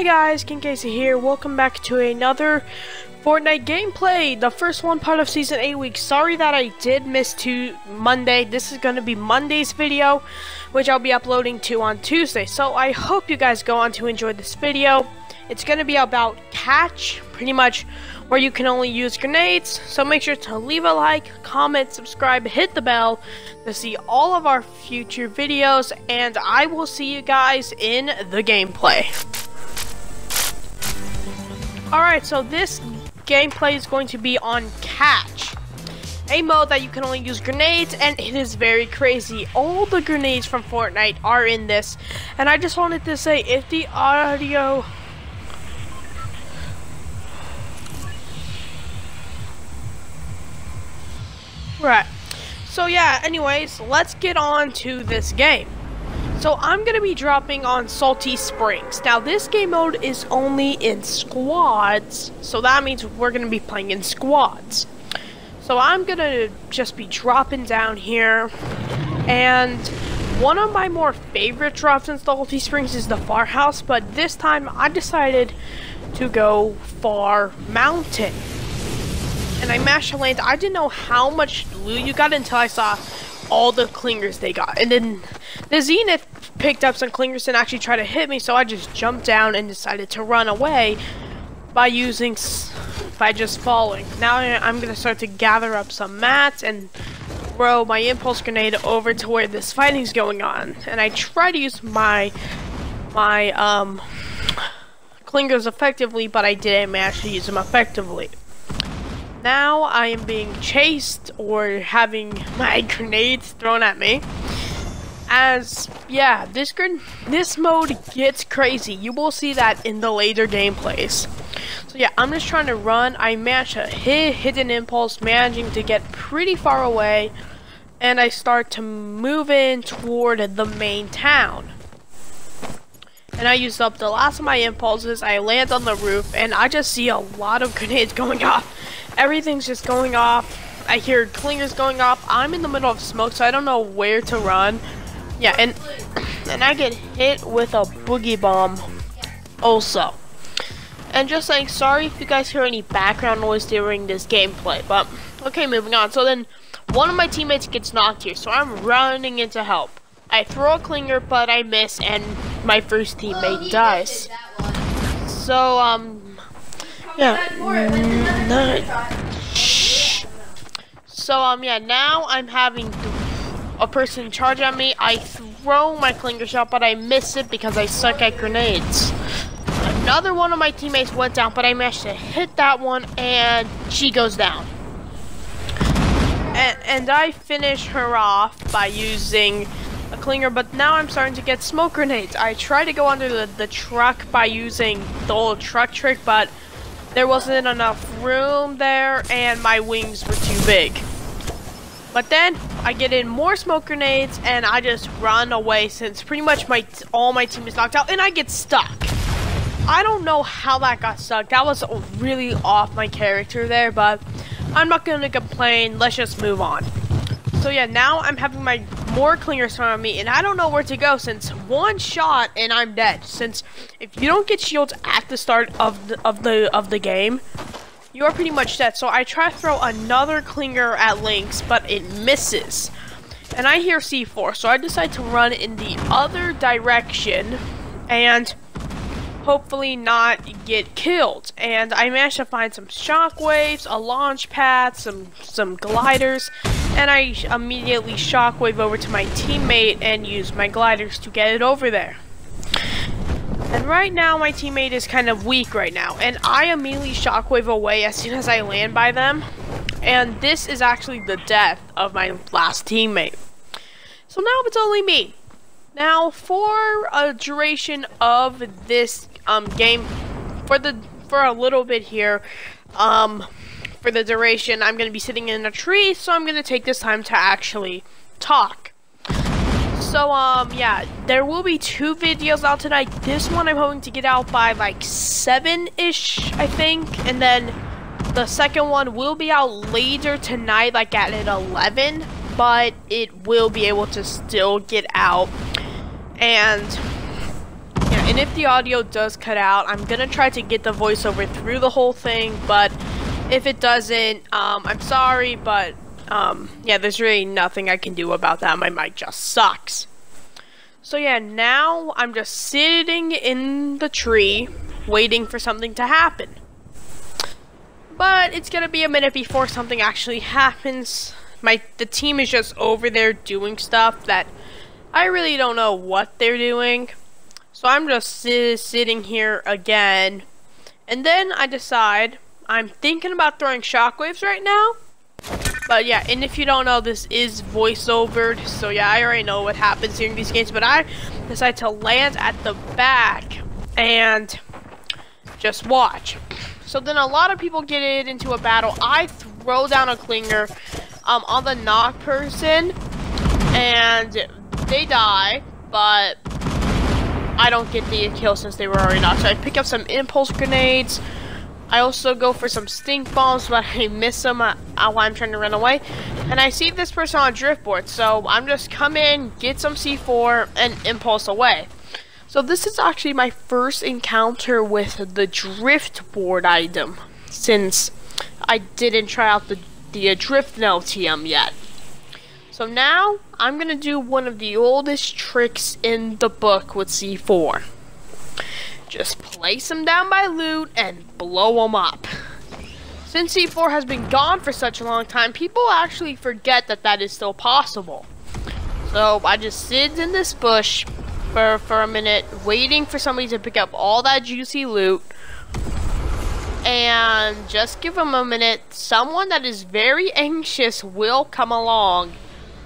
Hey guys, King Kasey here. Welcome back to another Fortnite gameplay. The first one part of Season 8 week. Sorry that I did miss to Monday. This is going to be Monday's video, which I'll be uploading to on Tuesday. So I hope you guys go on to enjoy this video. It's going to be about catch, pretty much where you can only use grenades. So make sure to leave a like, comment, subscribe, hit the bell to see all of our future videos. And I will see you guys in the gameplay. Alright, so this gameplay is going to be on Catch. A mode that you can only use grenades, and it is very crazy. All the grenades from Fortnite are in this. And I just wanted to say, if the audio... Right. So yeah, anyways, let's get on to this game. So I'm going to be dropping on Salty Springs. Now this game mode is only in squads, so that means we're going to be playing in squads. So I'm going to just be dropping down here, and one of my more favorite drops in Salty Springs is the Far House, but this time I decided to go Far Mountain. And I mashed land. I didn't know how much loot you got until I saw all the clingers they got. And then the Zenith picked up some clingers and actually tried to hit me, so I just jumped down and decided to run away by using, by just falling. Now I'm to start to gather up some mats and throw my impulse grenade over to where this fighting's going on. And I try to use my, my, um, clingers effectively, but I didn't manage to use them effectively. Now I am being chased or having my grenades thrown at me as yeah, this this mode gets crazy. You will see that in the later gameplays. So yeah, I'm just trying to run. I managed a hit hidden impulse, managing to get pretty far away, and I start to move in toward the main town. And I used up the last of my impulses. I land on the roof, and I just see a lot of grenades going off. Everything's just going off. I hear clingers going off. I'm in the middle of smoke, so I don't know where to run. Yeah, and and I get hit with a boogie bomb also. And just saying, sorry if you guys hear any background noise during this gameplay, but okay, moving on. So then, one of my teammates gets knocked here, so I'm running in to help. I throw a clinger, but I miss, and my first teammate oh, dies. So, um, yeah. Not... So, um, yeah, now I'm having a person charge at me, I throw my clinger shot, but I miss it because I suck at grenades. Another one of my teammates went down, but I managed to hit that one, and she goes down. And, and I finish her off by using a clinger, but now I'm starting to get smoke grenades. I tried to go under the, the truck by using the old truck trick, but there wasn't enough room there, and my wings were too big. But then I get in more smoke grenades and I just run away since pretty much my all my team is knocked out and I get stuck. I don't know how that got stuck. That was really off my character there, but I'm not going to complain. Let's just move on. So yeah, now I'm having my more clingers thrown on me, and I don't know where to go since one shot and I'm dead. Since if you don't get shields at the start of the of the of the game, you are pretty much dead. So I try to throw another clinger at Lynx, but it misses. And I hear C4, so I decide to run in the other direction and hopefully not get killed. And I managed to find some shockwaves, a launch pad, some some gliders, and I immediately shockwave over to my teammate and use my gliders to get it over there. And right now, my teammate is kind of weak right now. And I immediately shockwave away as soon as I land by them. And this is actually the death of my last teammate. So now it's only me. Now, for a duration of this um, game, for the for a little bit here, um, for the duration, I'm going to be sitting in a tree, so I'm going to take this time to actually talk. So, um, yeah, there will be two videos out tonight. This one I'm hoping to get out by, like, 7-ish, I think. And then the second one will be out later tonight, like at 11. But it will be able to still get out. And, yeah, and if the audio does cut out, I'm gonna try to get the voiceover through the whole thing, but if it doesn't, um, I'm sorry, but um, yeah, there's really nothing I can do about that. My mic just sucks. So yeah, now I'm just sitting in the tree, waiting for something to happen. But it's gonna be a minute before something actually happens. My the team is just over there doing stuff that I really don't know what they're doing. So I'm just si sitting here again. And then I decide I'm thinking about throwing shockwaves right now. But yeah, and if you don't know, this is voiceovered. So yeah, I already know what happens during these games. But I decide to land at the back and just watch. So then a lot of people get it into a battle. I throw down a clinger um, on the knock person. And they die. But I don't get the kill since they were already knocked. So I pick up some impulse grenades. I also go for some stink bombs, but I miss them uh, while I'm trying to run away. And I see this person on a driftboard, so I'm just come in, get some C4, and impulse away. So this is actually my first encounter with the driftboard item, since I didn't try out the, the drift no TM yet. So now, I'm going to do one of the oldest tricks in the book with C4. Just place them down by loot and blow them up. Since C4 has been gone for such a long time, people actually forget that that is still possible. So I just sit in this bush for, for a minute, waiting for somebody to pick up all that juicy loot. And just give them a minute. Someone that is very anxious will come along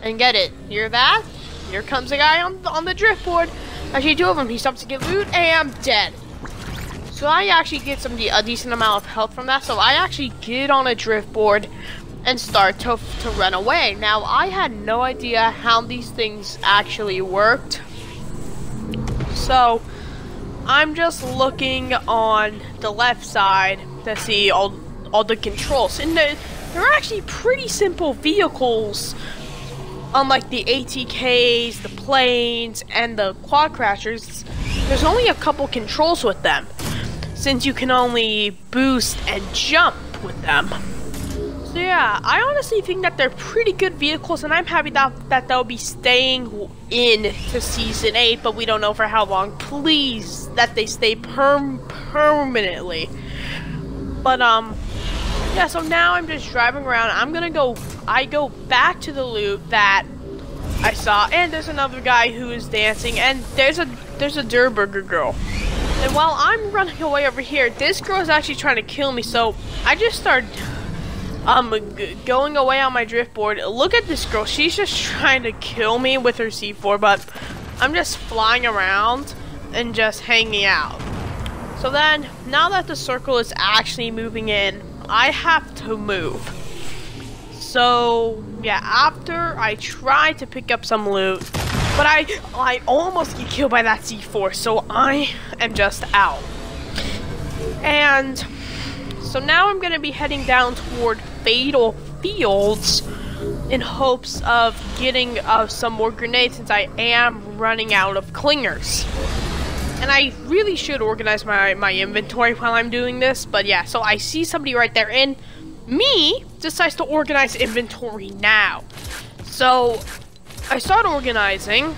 and get it. Hear that? Here comes a guy on, on the driftboard. Actually, two of them. He stops to get loot, and I'm dead. So I actually get some a decent amount of health from that. So I actually get on a drift board and start to, to run away. Now, I had no idea how these things actually worked. So, I'm just looking on the left side to see all, all the controls. And they're, they're actually pretty simple vehicles unlike the ATKs, the planes, and the quad crashers, there's only a couple controls with them, since you can only boost and jump with them. So yeah, I honestly think that they're pretty good vehicles, and I'm happy that, that they'll be staying in to Season 8, but we don't know for how long. Please, that they stay perm permanently. But, um, yeah, so now I'm just driving around. I'm gonna go, I go back to the loot that I saw, and there's another guy who is dancing, and there's a, there's a Durrr Burger girl. And while I'm running away over here, this girl is actually trying to kill me, so I just start um, going away on my driftboard. Look at this girl. She's just trying to kill me with her C4, but I'm just flying around and just hanging out. So then, now that the circle is actually moving in, I have to move. So, yeah, after I try to pick up some loot, but I, I almost get killed by that C4, so I am just out. And, so now I'm going to be heading down toward Fatal Fields in hopes of getting uh, some more grenades since I am running out of clingers. And I really should organize my, my inventory while I'm doing this, but yeah, so I see somebody right there, and me decides to organize inventory now. So, I start organizing,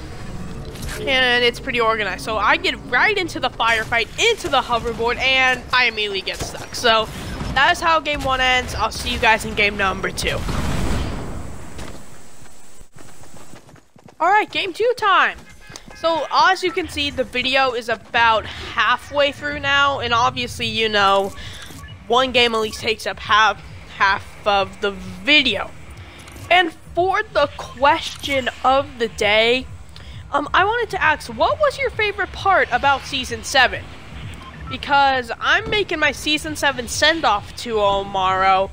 and it's pretty organized. So I get right into the firefight, into the hoverboard, and I immediately get stuck. So, that is how game one ends. I'll see you guys in game number two. Alright, game two time. So, as you can see, the video is about halfway through now, and obviously, you know, one game at least takes up half, half of the video. And for the question of the day, um, I wanted to ask, what was your favorite part about Season 7? Because I'm making my Season 7 send-off to tomorrow,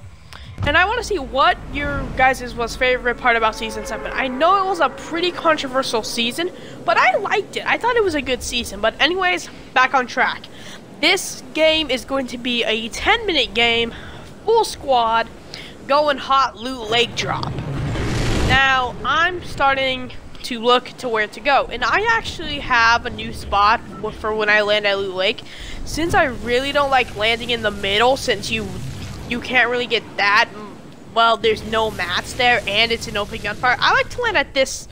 and I want to see what your guys' was favorite part about Season 7. I know it was a pretty controversial season, but I liked it. I thought it was a good season. But anyways, back on track. This game is going to be a 10-minute game, full squad, going hot loot lake drop. Now, I'm starting to look to where to go. And I actually have a new spot for when I land at Loot Lake. Since I really don't like landing in the middle, since you you can't really get that, well, there's no mats there, and it's an open gunfire. I like to land at this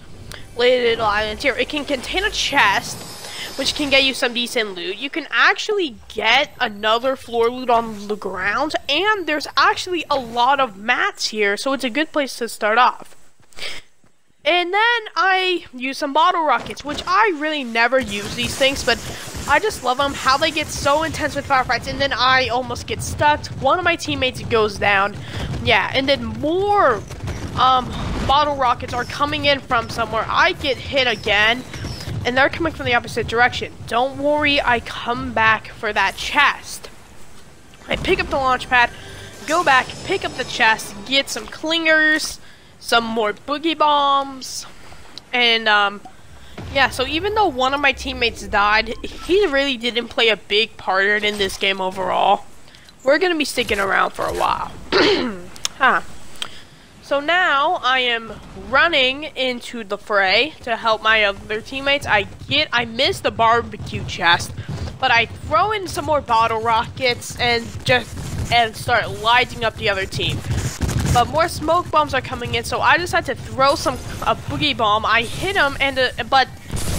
little island here. It can contain a chest, which can get you some decent loot. You can actually get another floor loot on the ground, and there's actually a lot of mats here, so it's a good place to start off. And then I use some bottle rockets, which I really never use these things, but I just love them, how they get so intense with firefights, and then I almost get stuck. One of my teammates goes down. Yeah, and then more um, bottle rockets are coming in from somewhere. I get hit again, and they're coming from the opposite direction. Don't worry, I come back for that chest. I pick up the launch pad, go back, pick up the chest, get some clingers, some more boogie bombs, and um, yeah, so even though one of my teammates died, he really didn't play a big part in this game overall. We're gonna be sticking around for a while. huh. So now I am running into the fray to help my other teammates. I get, I miss the barbecue chest, but I throw in some more bottle rockets and just and start lighting up the other team. But more smoke bombs are coming in, so I decide to throw some a boogie bomb. I hit him, and uh, but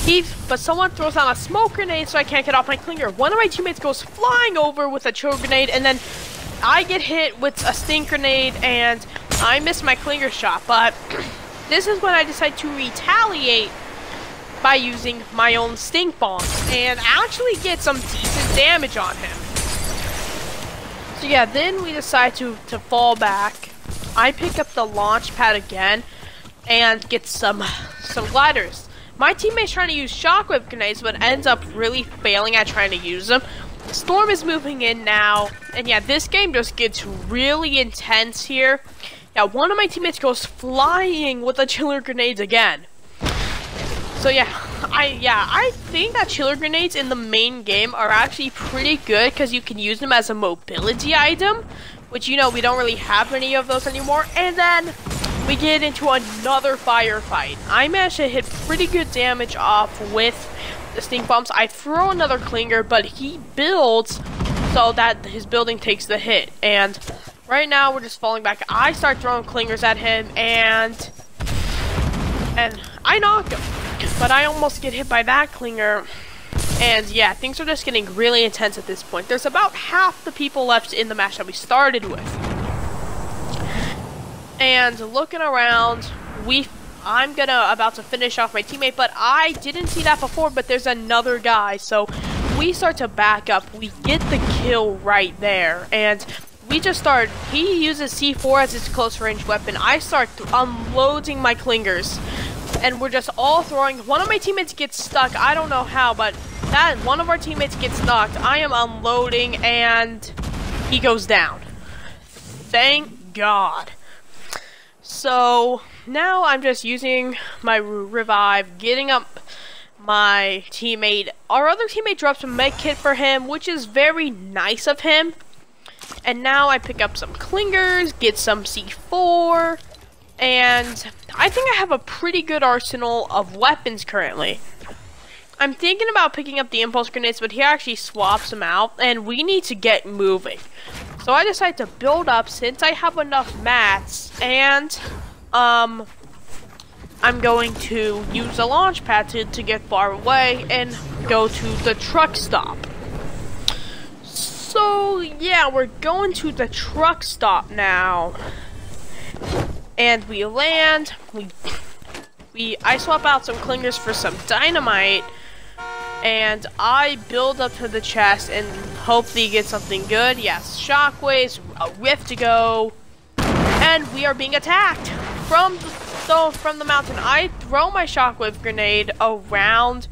he but someone throws down a smoke grenade, so I can't get off my clinger. One of my teammates goes flying over with a chill grenade, and then I get hit with a stink grenade, and I miss my clinger shot. But this is when I decide to retaliate by using my own stink bomb and actually get some decent damage on him. So yeah, then we decide to, to fall back I pick up the launch pad again and get some some gliders. My teammate's trying to use shockwave grenades, but ends up really failing at trying to use them. Storm is moving in now, and yeah, this game just gets really intense here. Yeah, one of my teammates goes flying with the chiller grenades again. So yeah, I yeah, I think that chiller grenades in the main game are actually pretty good because you can use them as a mobility item, which you know we don't really have any of those anymore. And then we get into another firefight. I managed to hit pretty good damage off with the stink bombs. I throw another clinger, but he builds so that his building takes the hit. And right now we're just falling back. I start throwing clingers at him, and and I knock him, but I almost get hit by that clinger. And yeah, things are just getting really intense at this point. There's about half the people left in the match that we started with. And looking around, we I'm gonna about to finish off my teammate, but I didn't see that before, but there's another guy, so we start to back up. We get the kill right there, and we just start, he uses C4 as his close range weapon. I start unloading my clingers, and we're just all throwing. One of my teammates gets stuck, I don't know how, but that one of our teammates gets knocked. I am unloading and he goes down. Thank God. So now I'm just using my revive, getting up my teammate. Our other teammate drops a med kit for him, which is very nice of him. And now I pick up some clingers, get some C4, and I think I have a pretty good arsenal of weapons currently. I'm thinking about picking up the impulse grenades, but he actually swaps them out, and we need to get moving. So I decided to build up since I have enough mats, and um, I'm going to use the launch pad to, to get far away and go to the truck stop. So yeah, we're going to the truck stop now. And we land, we we I swap out some clingers for some dynamite and I build up to the chest and hopefully get something good. Yes, shockwaves, a rift to go, and we are being attacked from the, so from the mountain. I throw my shockwave grenade around.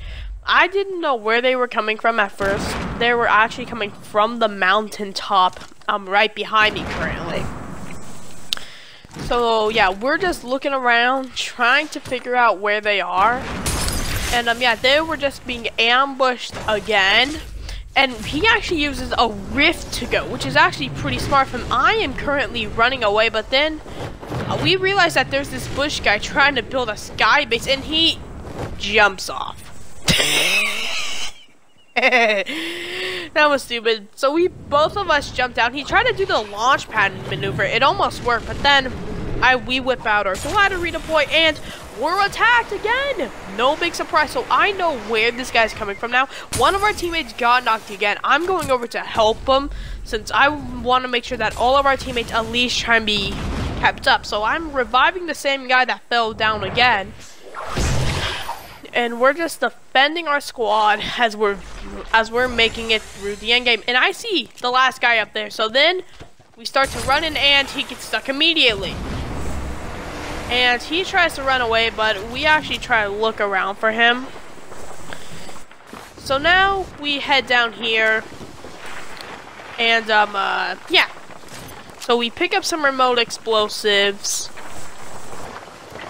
I didn't know where they were coming from at first. They were actually coming from the mountaintop um, right behind me currently. So yeah, we're just looking around, trying to figure out where they are. And um, yeah, they were just being ambushed again. And he actually uses a rift to go, which is actually pretty smart from I am currently running away, but then uh, we realize that there's this bush guy trying to build a sky base, and he jumps off. that was stupid. So we both of us jumped down. He tried to do the launch pad maneuver. It almost worked, but then I we whip out our glider redeploy and we're attacked again. No big surprise. So I know where this guy's coming from now. One of our teammates got knocked again. I'm going over to help him since I want to make sure that all of our teammates at least try and be kept up. So I'm reviving the same guy that fell down again and we're just defending our squad as we're as we're making it through the end game. And I see the last guy up there. So then we start to run in and he gets stuck immediately. And he tries to run away, but we actually try to look around for him. So now we head down here. And um uh yeah. So we pick up some remote explosives.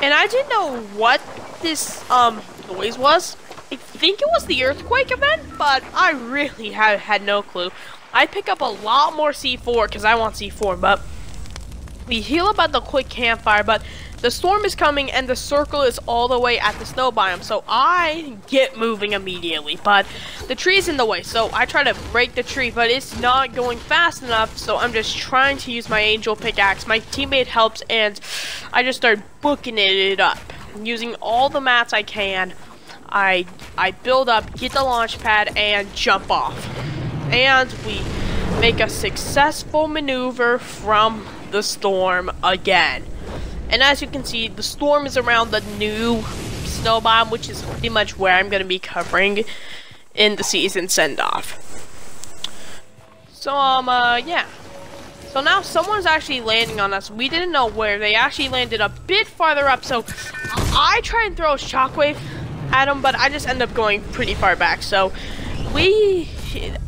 And I didn't know what this um noise was. I think it was the earthquake event, but I really have had no clue. I pick up a lot more C4 because I want C4, but we heal about the quick campfire, but the storm is coming and the circle is all the way at the snow biome, so I get moving immediately, but the tree is in the way, so I try to break the tree, but it's not going fast enough, so I'm just trying to use my angel pickaxe. My teammate helps, and I just start booking it up using all the mats I can. I I build up, get the launch pad, and jump off. And we make a successful maneuver from the storm again. And as you can see, the storm is around the new snow biome, which is pretty much where I'm going to be covering in the season send-off. So, um, uh, yeah. So now someone's actually landing on us. We didn't know where. They actually landed a bit farther up. So I try and throw a shockwave at them, but I just end up going pretty far back. So we,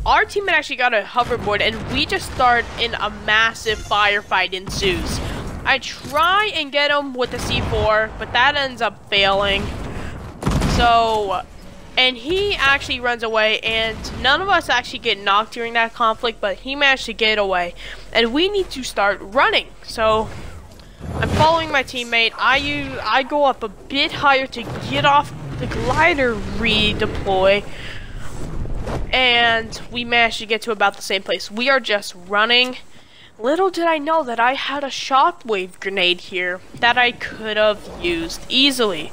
our teammate actually got a hoverboard, and we just start in a massive firefight ensues. I try and get him with the C4, but that ends up failing. So and he actually runs away and none of us actually get knocked during that conflict but he managed to get away. And we need to start running. So I'm following my teammate. I use I go up a bit higher to get off the glider redeploy. And we managed to get to about the same place. We are just running. Little did I know that I had a shockwave grenade here that I could have used easily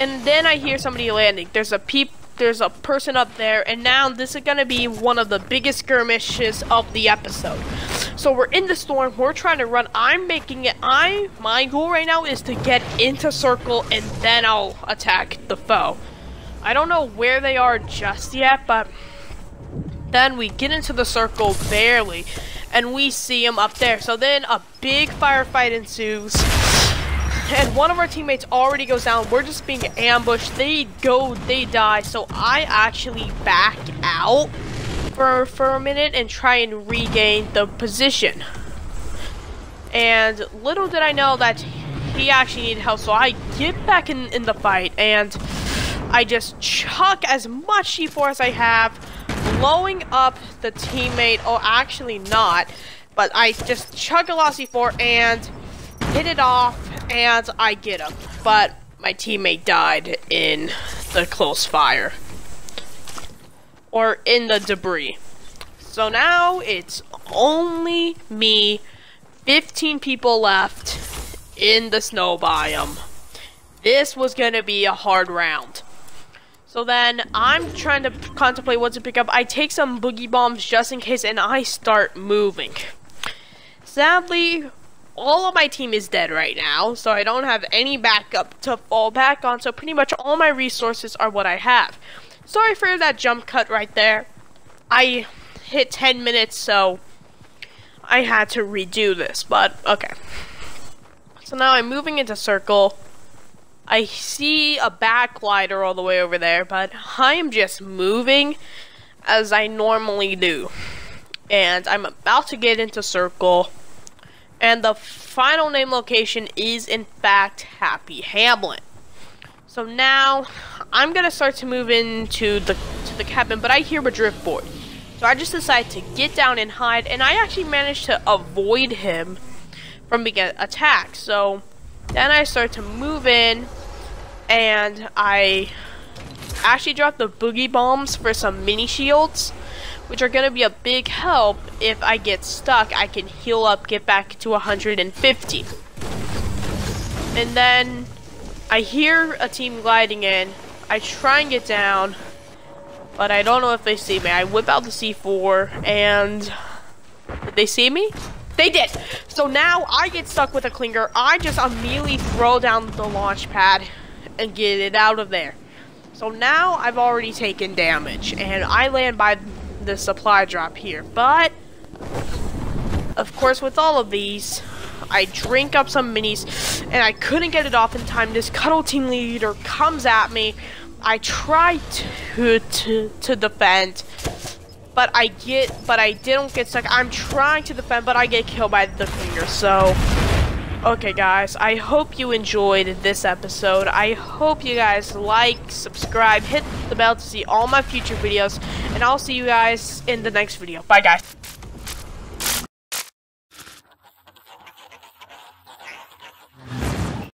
and then I hear somebody landing. There's a peep there's a person up there, and now this is gonna be one of the biggest skirmishes of the episode. So we're in the storm, we're trying to run. I'm making it I my goal right now is to get into circle and then I'll attack the foe. I don't know where they are just yet, but then we get into the circle barely, and we see them up there. So then a big firefight ensues and one of our teammates already goes down. We're just being ambushed. They go, they die. So I actually back out for, for a minute and try and regain the position. And little did I know that he actually needed help. So I get back in, in the fight and I just chuck as much C4 as I have, blowing up the teammate. Oh, actually not. But I just chuck a lot of C4 and hit it off and I get him. But my teammate died in the close fire. Or in the debris. So now it's only me, 15 people left in the snow biome. This was going to be a hard round. So then I'm trying to contemplate what to pick up. I take some boogie bombs just in case and I start moving. Sadly, all of my team is dead right now, so I don't have any backup to fall back on, so pretty much all my resources are what I have. Sorry for that jump cut right there. I hit 10 minutes, so I had to redo this, but okay. So now I'm moving into circle. I see a back glider all the way over there, but I am just moving as I normally do. And I'm about to get into circle. And the final name location is, in fact, Happy Hamlet. So now, I'm gonna start to move into the to the cabin, but I hear a driftboard. So I just decide to get down and hide, and I actually managed to avoid him from being attacked. So then I start to move in, and I actually dropped the boogie bombs for some mini shields, which are gonna be a big help if I get stuck. I can heal up, get back to 150. And then I hear a team gliding in. I try and get down, but I don't know if they see me. I whip out the C4 and did they see me? They did. So now I get stuck with a clinger. I just immediately throw down the launch pad and get it out of there. So now I've already taken damage and I land by the supply drop here. But of course with all of these, I drink up some minis and I couldn't get it off in time. This cuddle team leader comes at me. I try to to to defend but I get, but I didn't get stuck. I'm trying to defend, but I get killed by the finger. So, okay, guys, I hope you enjoyed this episode. I hope you guys like, subscribe, hit the bell to see all my future videos, and I'll see you guys in the next video. Bye, guys.